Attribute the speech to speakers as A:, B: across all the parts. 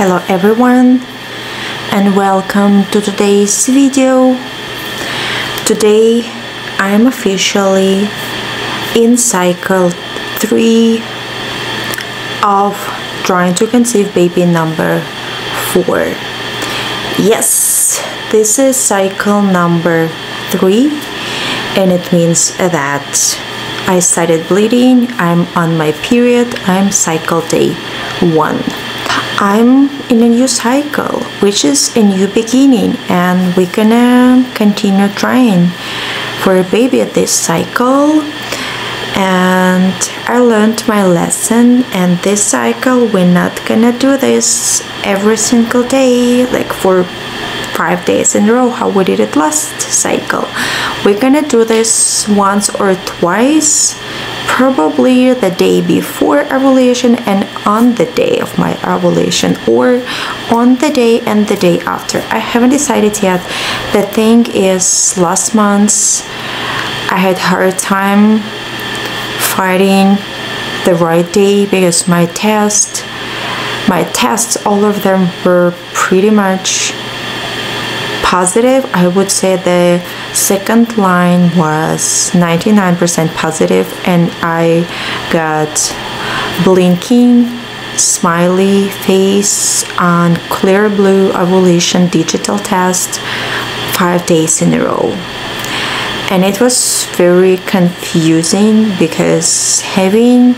A: Hello everyone and welcome to today's video. Today I am officially in cycle 3 of trying to conceive baby number 4. Yes, this is cycle number 3 and it means that I started bleeding, I'm on my period, I'm cycle day 1. I'm in a new cycle, which is a new beginning, and we're gonna continue trying for a baby at this cycle. And I learned my lesson, and this cycle, we're not gonna do this every single day, like for five days in a row, how we did it last cycle. We're gonna do this once or twice probably the day before ovulation and on the day of my ovulation or on the day and the day after. I haven't decided yet. The thing is last month i had hard time finding the right day because my test my tests all of them were pretty much positive. I would say the second line was 99% positive and I got blinking smiley face on Clearblue ovulation digital test five days in a row. And it was very confusing because having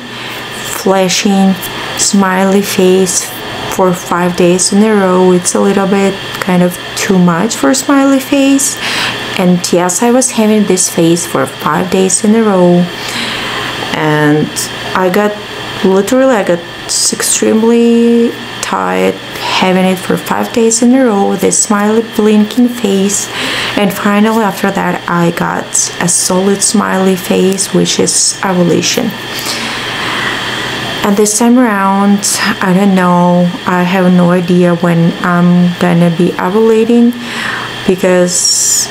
A: flashing smiley face for five days in a row it's a little bit kind of too much for smiley face and yes i was having this face for five days in a row. And i got literally i got extremely tired having it for five days in a row this smiley blinking face. And finally after that i got a solid smiley face which is ovulation and this time around i don't know. I have no idea when i'm gonna be ovulating because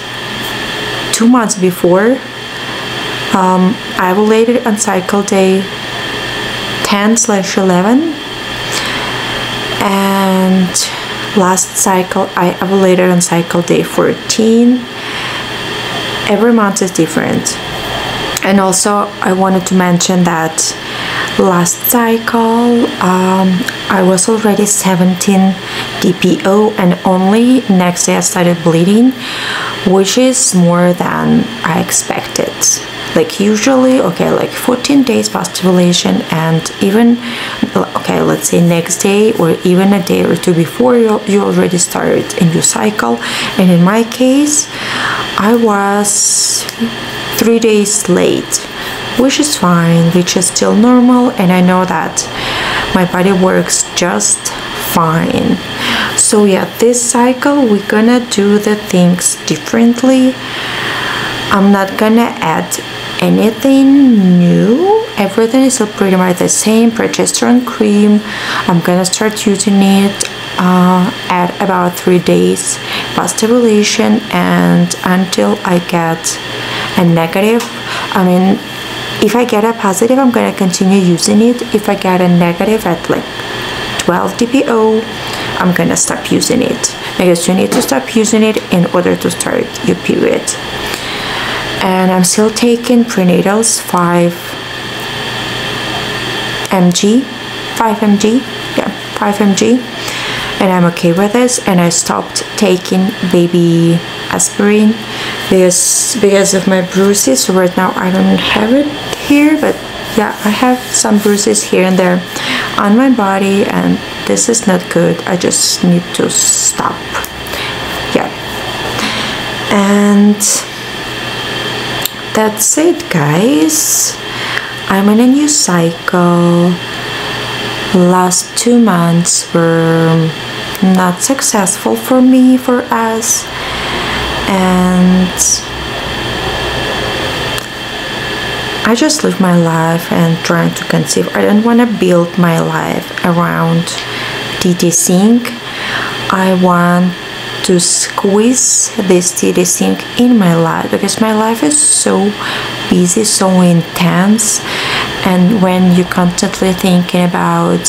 A: two months before um, I ovulated on cycle day 10 slash 11 and last cycle I ovulated on cycle day 14 every month is different. And also I wanted to mention that last cycle um, I was already 17 DPO and only next day I started bleeding which is more than I expected. Like usually okay like 14 days past ovulation and even okay let's say next day or even a day or two before you, you already started a new cycle. And in my case I was three days late which is fine, which is still normal, and I know that my body works just fine. So, yeah, this cycle we're gonna do the things differently. I'm not gonna add anything new. Everything is still pretty much the same. Progesterone cream, I'm gonna start using it uh, at about three days past ovulation and until I get a negative. I mean, if I get a positive I'm gonna continue using it. If I get a negative at like 12 dpo I'm gonna stop using it. Because you need to stop using it in order to start your period. And I'm still taking prenatals 5 mg 5 mg yeah 5 mg and I'm okay with this and I stopped taking baby aspirin because because of my bruises. So right now I don't have it here but yeah I have some bruises here and there on my body and this is not good. I just need to stop. Yeah. And that's it guys. I'm in a new cycle. Last two months were not successful for me for us and I just live my life and trying to conceive. I don't want to build my life around TTCing. I want to squeeze this TTCing in my life because my life is so busy, so intense, and when you're constantly thinking about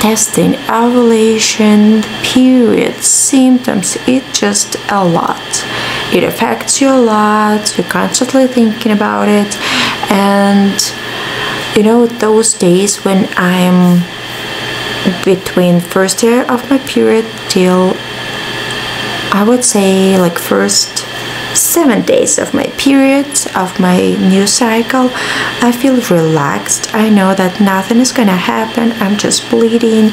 A: testing ovulation period symptoms. It's just a lot. It affects you a lot. You're constantly thinking about it. And you know those days when i'm between first year of my period till I would say like first seven days of my period of my new cycle I feel relaxed. I know that nothing is gonna happen. I'm just bleeding.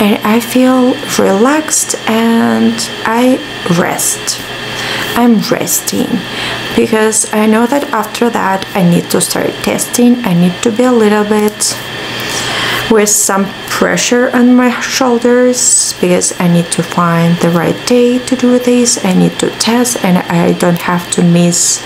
A: And I feel relaxed and I rest. I'm resting because I know that after that I need to start testing. I need to be a little bit with some pressure on my shoulders because I need to find the right day to do this. I need to test and I don't have to miss.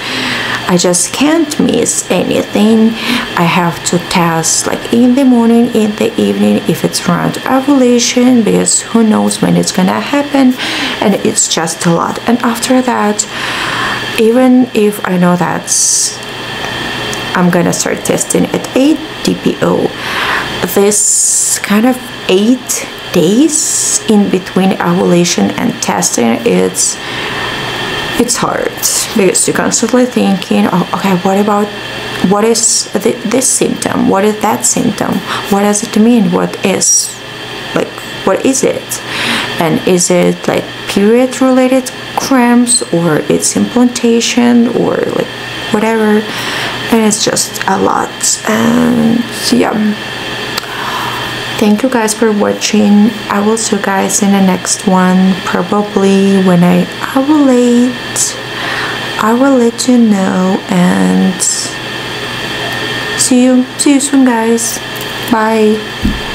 A: I just can't miss anything. I have to test like in the morning, in the evening, if it's around ovulation because who knows when it's gonna happen and it's just a lot. And after that, even if I know that's I'm gonna start testing at 8 DPO this kind of eight days in between ovulation and testing it's it's hard. Because you're constantly thinking oh, okay what about what is the, this symptom? What is that symptom? What does it mean? What is like what is it? And is it like period related cramps or it's implantation or like whatever it's just a lot. And yeah. Thank you guys for watching. I will see you guys in the next one. Probably when i ovulate i will let you know and see you see you soon guys. Bye